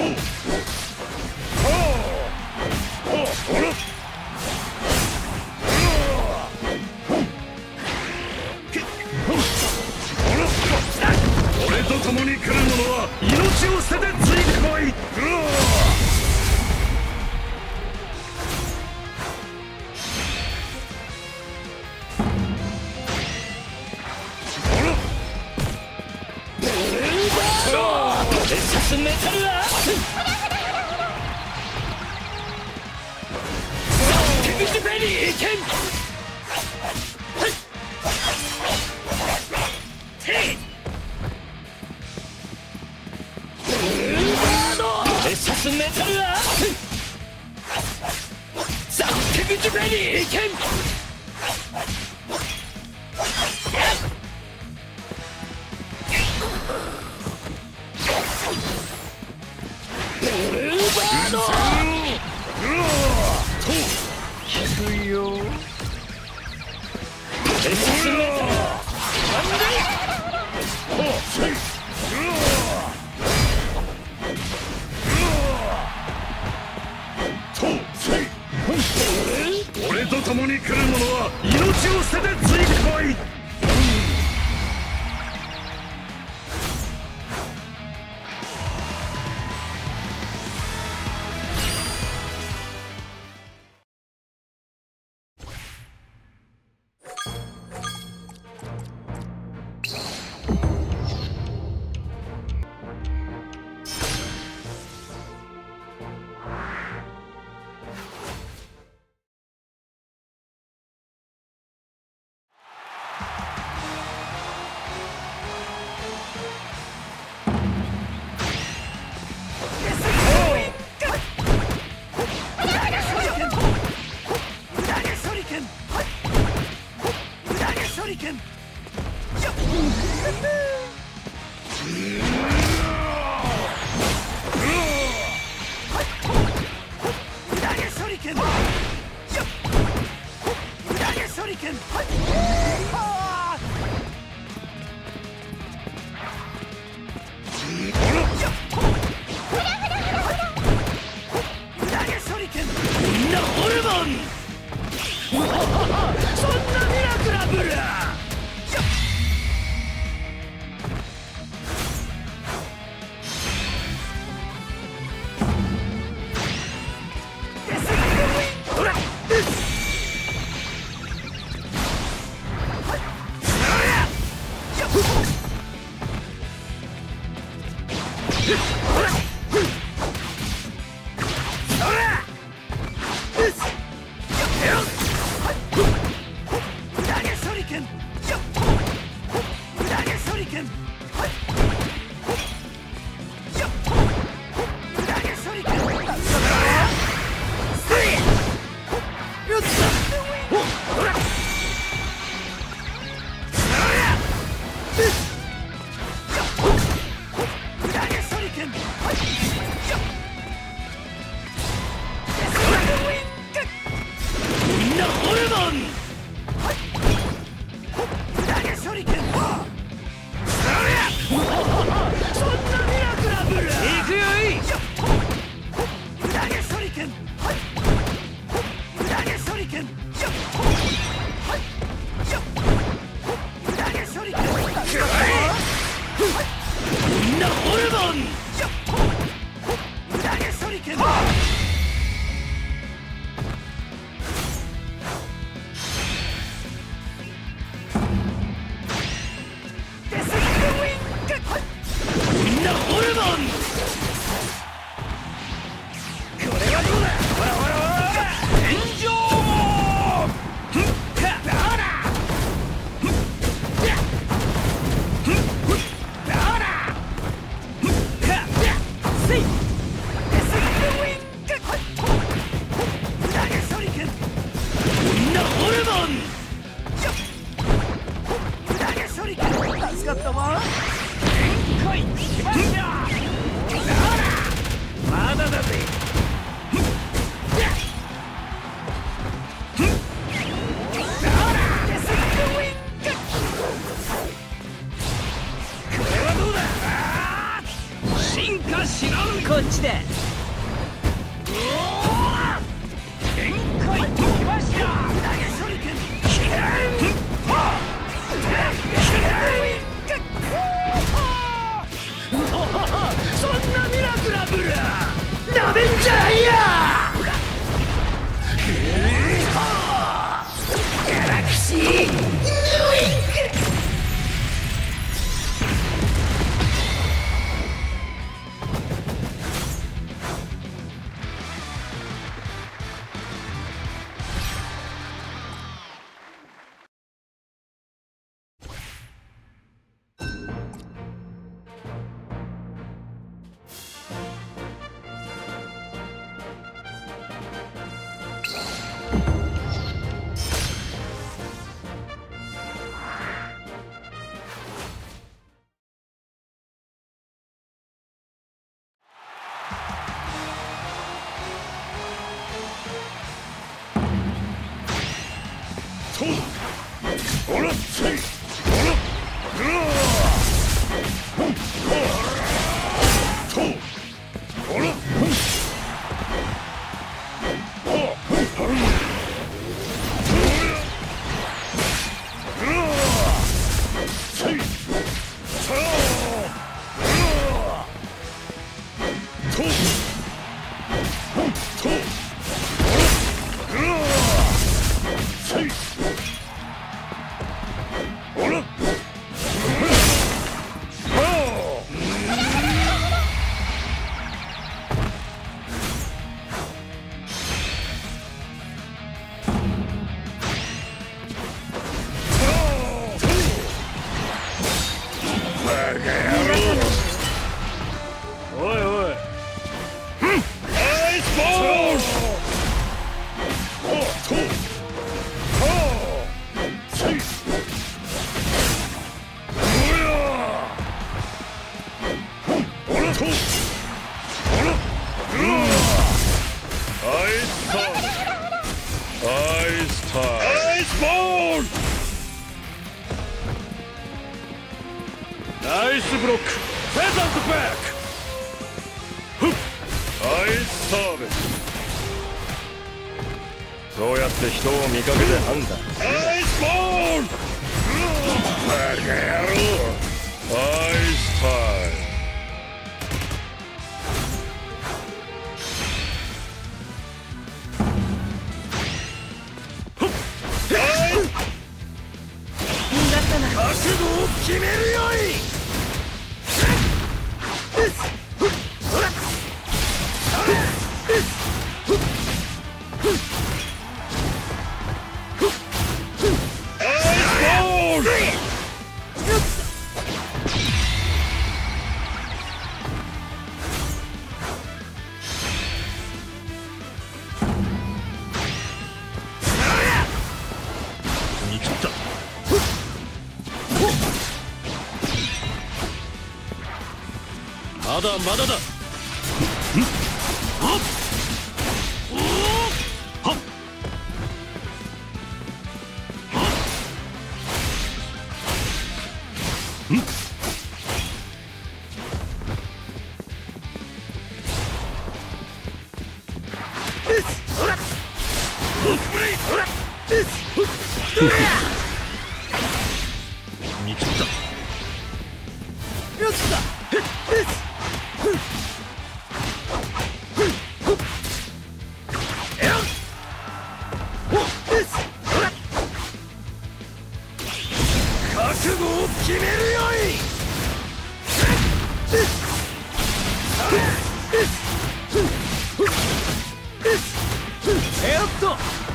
手助かったわ。しましたはまだだ。えっと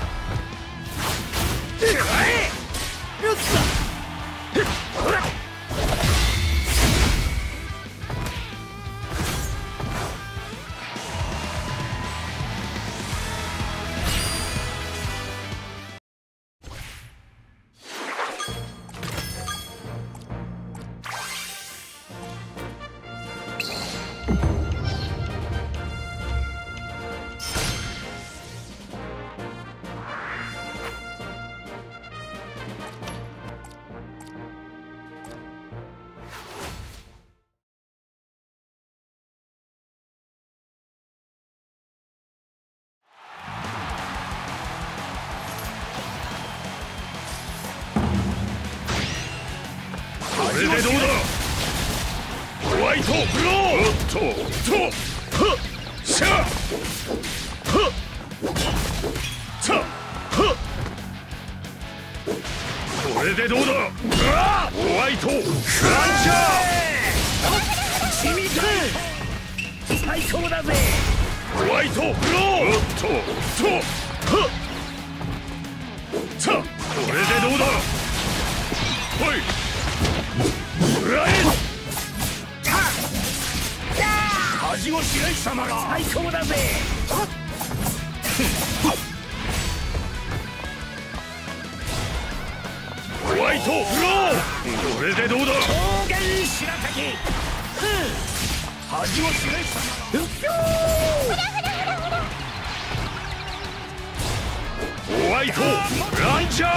最高だぜホワイトブローおっととはっさあこれでどうだほいライ恥を白石様が最高だぜホワイトローこれでどうだ高原白滝恥を白石様がホワイトランチャー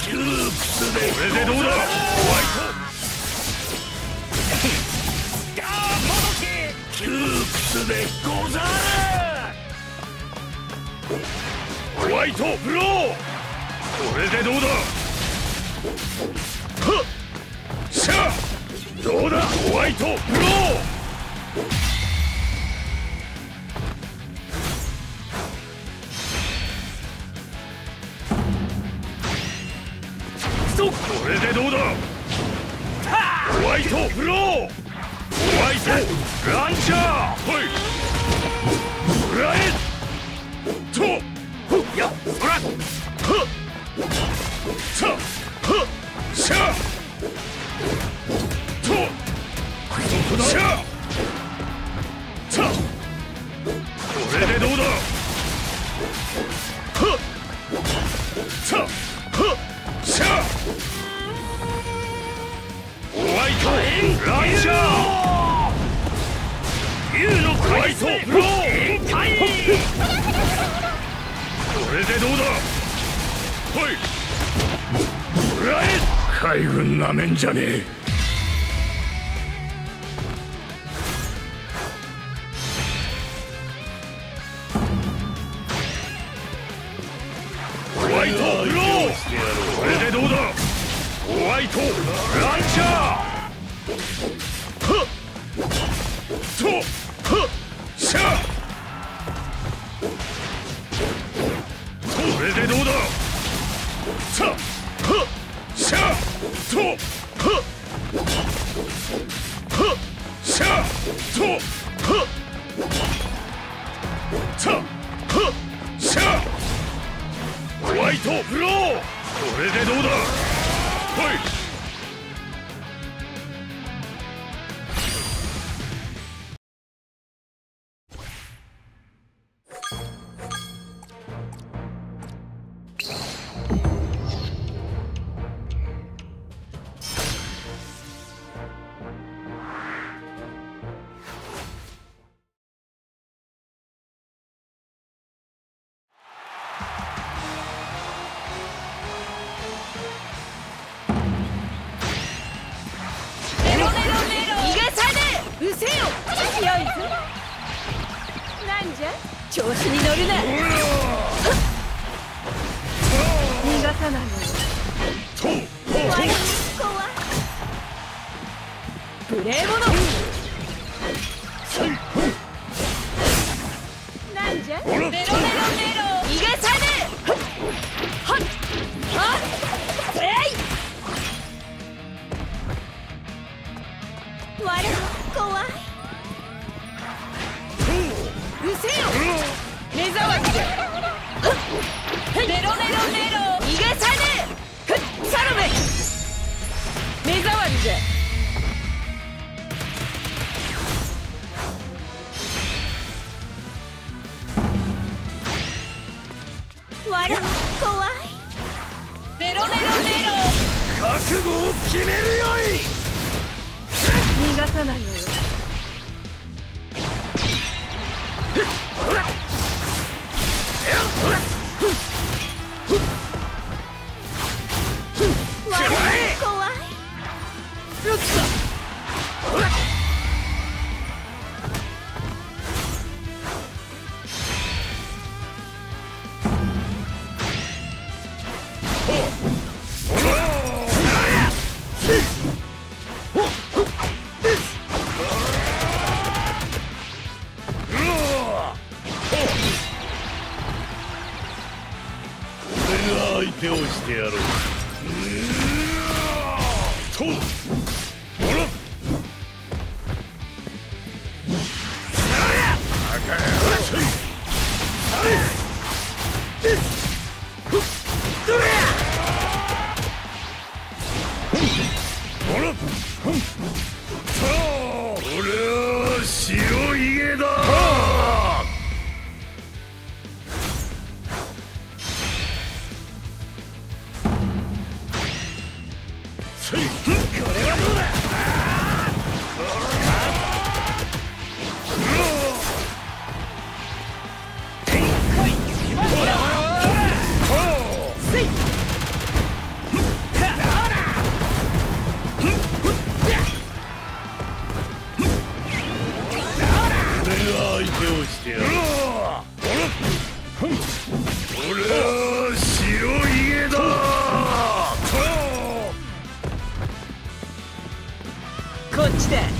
窮屈でこれでどうだホワイトガー届け窮屈でござるホワイトブローこれでどうだはっしゃどうだホワイトブローとこれでどうだホワイトブローホワイトランチャーはいライトやっそらはっさはっしゃ海軍なめんじゃねえ。ライトランチャー無礼者こっちだ。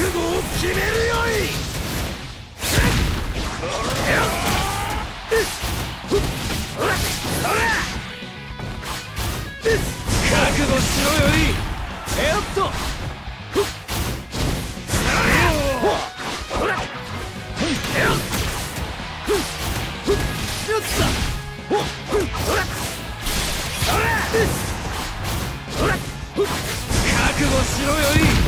覚悟を決めるよい覚悟しろよいえっと覚悟しろよい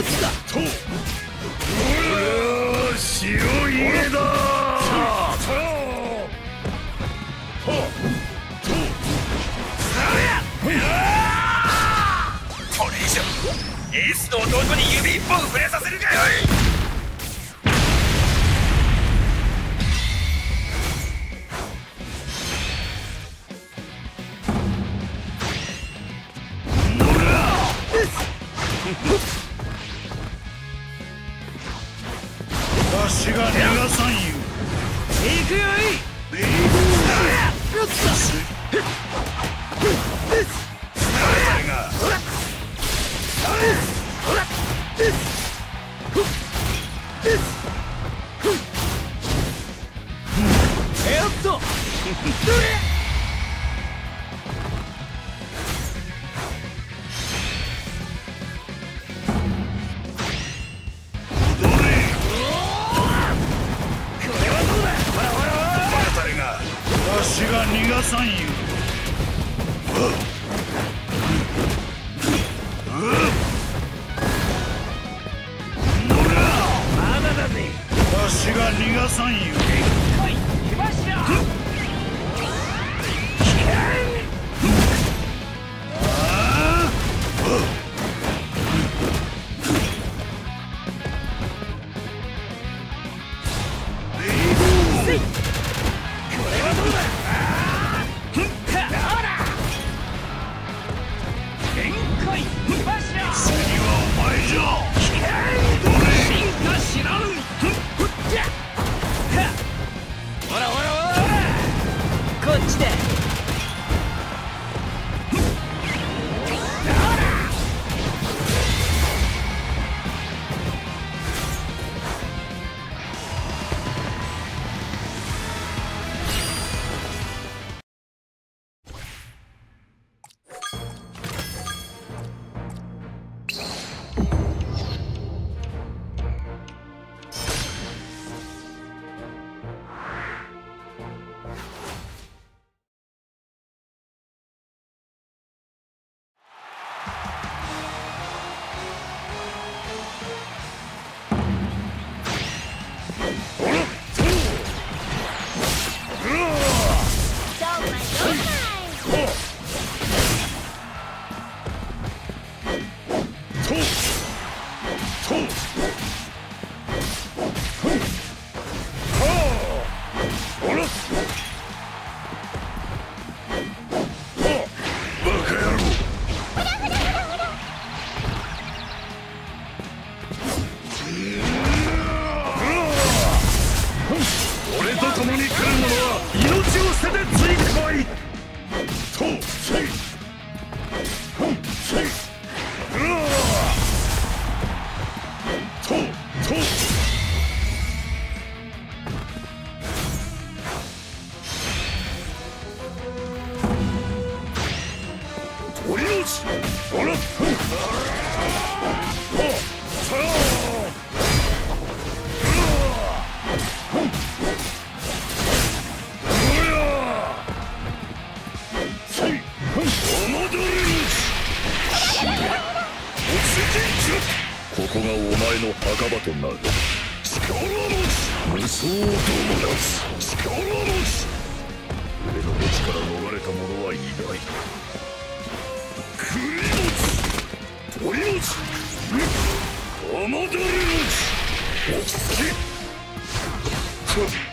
る気だそう白い家だこれ以上エースの弟に指一本触れさせるかよ が逃がさんよ。行くよい。ちお落ち着け。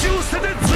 地を捨てて